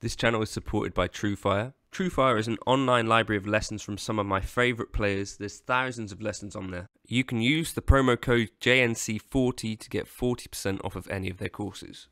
This channel is supported by TrueFire. TrueFire is an online library of lessons from some of my favourite players. There's thousands of lessons on there. You can use the promo code JNC40 to get 40% off of any of their courses.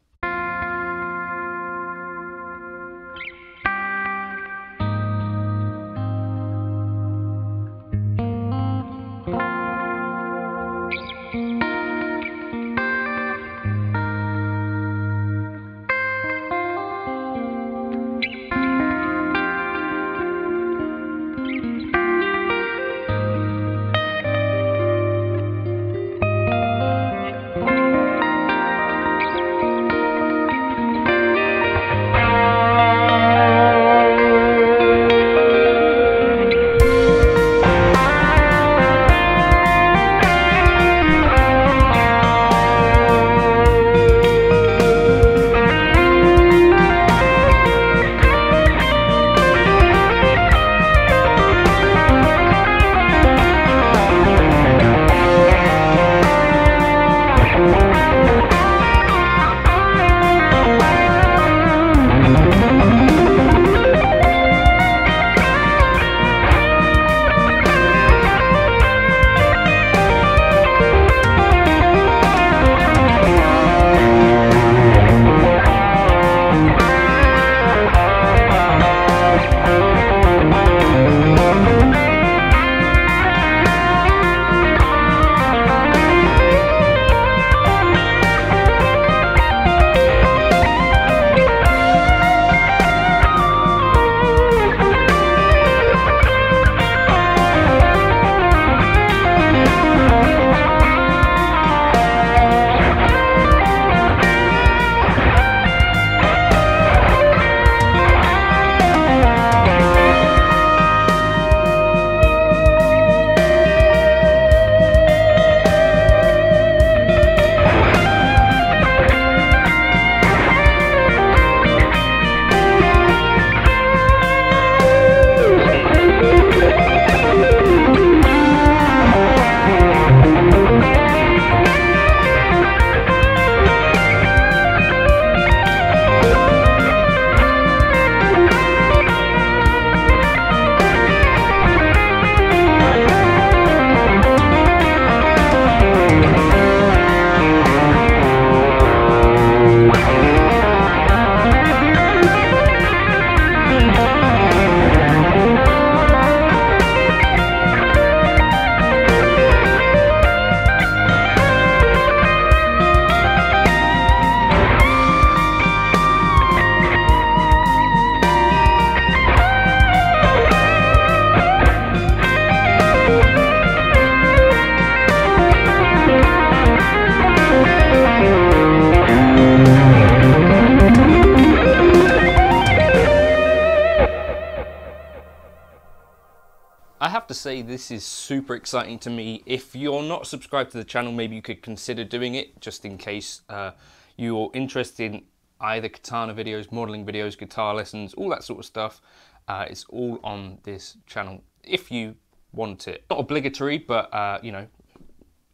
I have to say this is super exciting to me. If you're not subscribed to the channel, maybe you could consider doing it just in case uh, you're interested in either katana videos, modeling videos, guitar lessons, all that sort of stuff. Uh, it's all on this channel if you want it. Not obligatory, but uh, you know,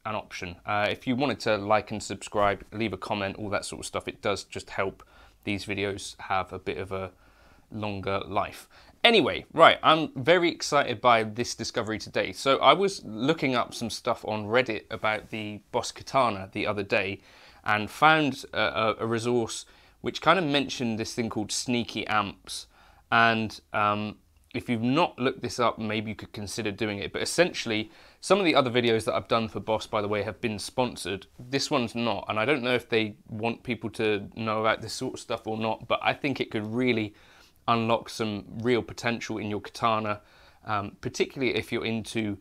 an option. Uh, if you wanted to like and subscribe, leave a comment, all that sort of stuff, it does just help these videos have a bit of a longer life. Anyway, right, I'm very excited by this discovery today. So I was looking up some stuff on Reddit about the Boss Katana the other day and found a, a resource which kind of mentioned this thing called Sneaky Amps. And um, if you've not looked this up, maybe you could consider doing it. But essentially, some of the other videos that I've done for Boss, by the way, have been sponsored. This one's not, and I don't know if they want people to know about this sort of stuff or not, but I think it could really unlock some real potential in your katana, um, particularly if you're into,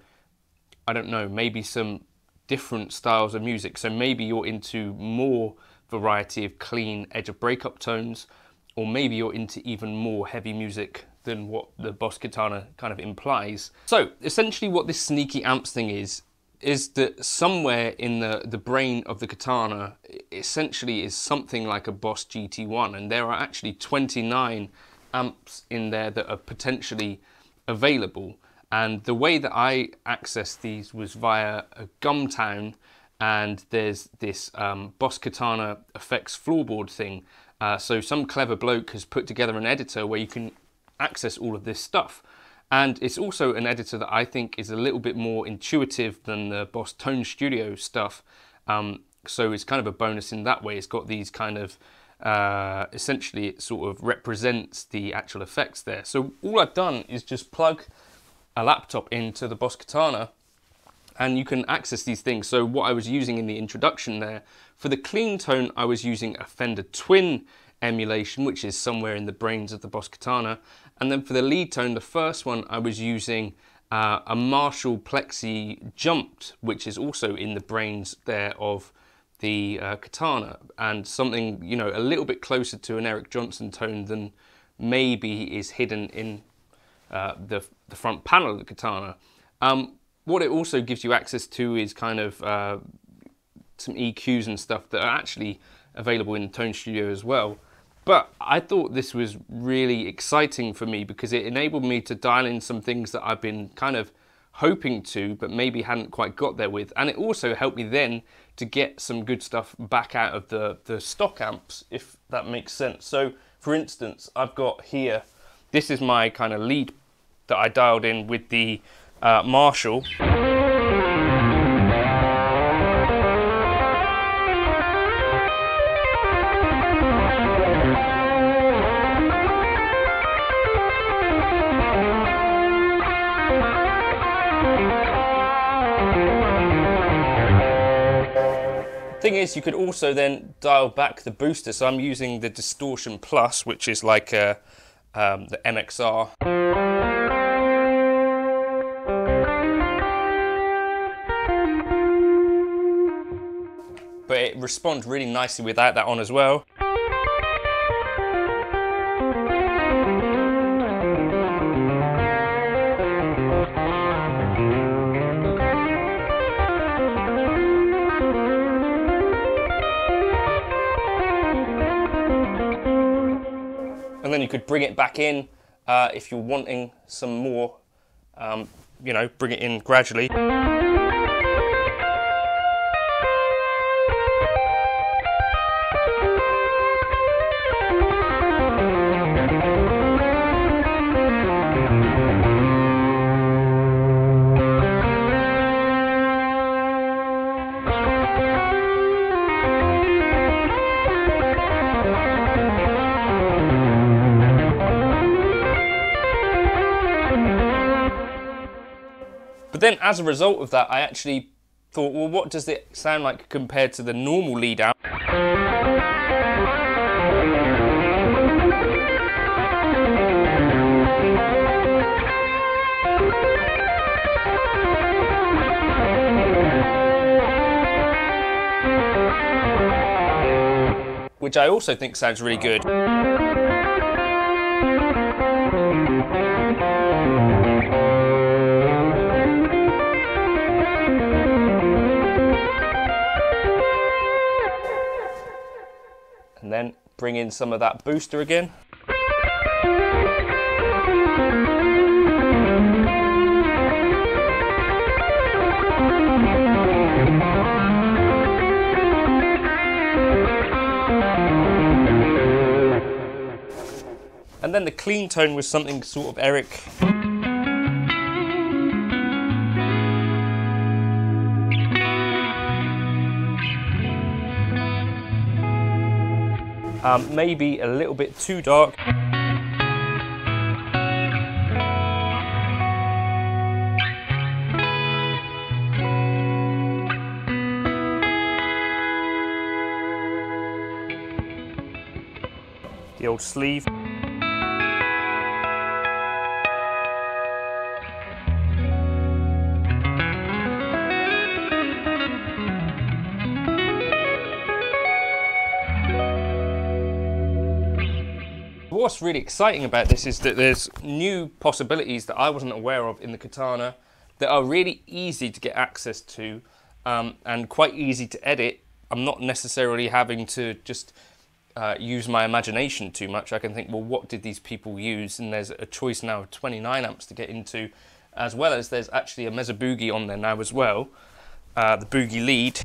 I don't know, maybe some different styles of music. So maybe you're into more variety of clean edge of breakup tones, or maybe you're into even more heavy music than what the Boss Katana kind of implies. So essentially what this sneaky amps thing is, is that somewhere in the, the brain of the katana essentially is something like a Boss GT1 and there are actually 29 amps in there that are potentially available. And the way that I accessed these was via a Gumtown and there's this um, Boss Katana effects floorboard thing Uh, so some clever bloke has put together an editor where you can access all of this stuff. And it's also an editor that I think is a little bit more intuitive than the Boss Tone Studio stuff. Um, so it's kind of a bonus in that way. It's got these kind of, uh, essentially it sort of represents the actual effects there. So all I've done is just plug a laptop into the Boss Katana and you can access these things. So what I was using in the introduction there, for the clean tone, I was using a Fender Twin emulation, which is somewhere in the brains of the Boss Katana. And then for the lead tone, the first one, I was using uh, a Marshall Plexi Jumped, which is also in the brains there of the uh, Katana, and something, you know, a little bit closer to an Eric Johnson tone than maybe is hidden in uh, the, the front panel of the Katana. Um, what it also gives you access to is kind of uh, some EQs and stuff that are actually available in Tone Studio as well. But I thought this was really exciting for me because it enabled me to dial in some things that I've been kind of hoping to, but maybe hadn't quite got there with. And it also helped me then to get some good stuff back out of the, the stock amps, if that makes sense. So for instance, I've got here, this is my kind of lead that I dialed in with the uh, Marshall. Thing is, you could also then dial back the booster. So I'm using the Distortion Plus, which is like a, um, the MXR. but it responds really nicely without that on as well. Then you could bring it back in uh, if you're wanting some more, um, you know, bring it in gradually. Then as a result of that, I actually thought, well, what does it sound like compared to the normal lead out? Which I also think sounds really good. Bring in some of that booster again. And then the clean tone was something sort of Eric um, maybe a little bit too dark. The old sleeve. What's really exciting about this is that there's new possibilities that I wasn't aware of in the Katana that are really easy to get access to um, and quite easy to edit. I'm not necessarily having to just uh, use my imagination too much. I can think, well, what did these people use? And there's a choice now of 29 amps to get into, as well as there's actually a Mesa Boogie on there now as well, uh, the Boogie lead.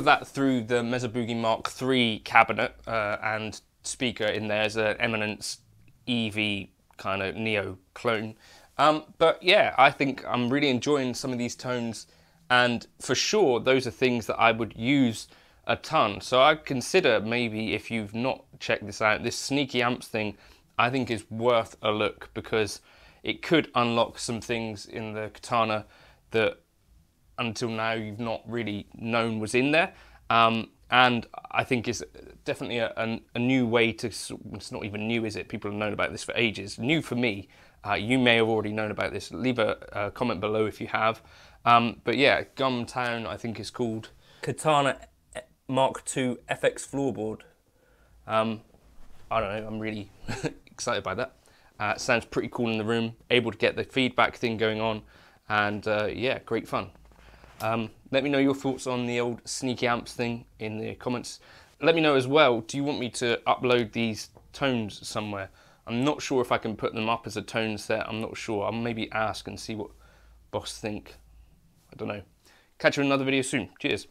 Of that through the Mesa Boogie Mark III cabinet uh, and speaker in there is an Eminence EV kind of Neo clone. Um, but yeah, I think I'm really enjoying some of these tones, and for sure, those are things that I would use a ton. So I'd consider maybe if you've not checked this out, this sneaky amps thing, I think is worth a look because it could unlock some things in the katana that until now you've not really known was in there. Um, and I think is definitely a, a, a, new way to. It's not even new, is it? People have known about this for ages. New for me. Uh, you may have already known about this. Leave a, a comment below if you have. Um, but yeah, Gumtown, I think is called Katana Mark II FX floorboard. Um, I don't know. I'm really excited by that. Uh, sounds pretty cool in the room. Able to get the feedback thing going on, and uh, yeah, great fun. Um, let me know your thoughts on the old sneaky amps thing in the comments. Let me know as well, do you want me to upload these tones somewhere? I'm not sure if I can put them up as a tone set. I'm not sure. I'll maybe ask and see what boss think. I don't know. Catch you in another video soon. Cheers.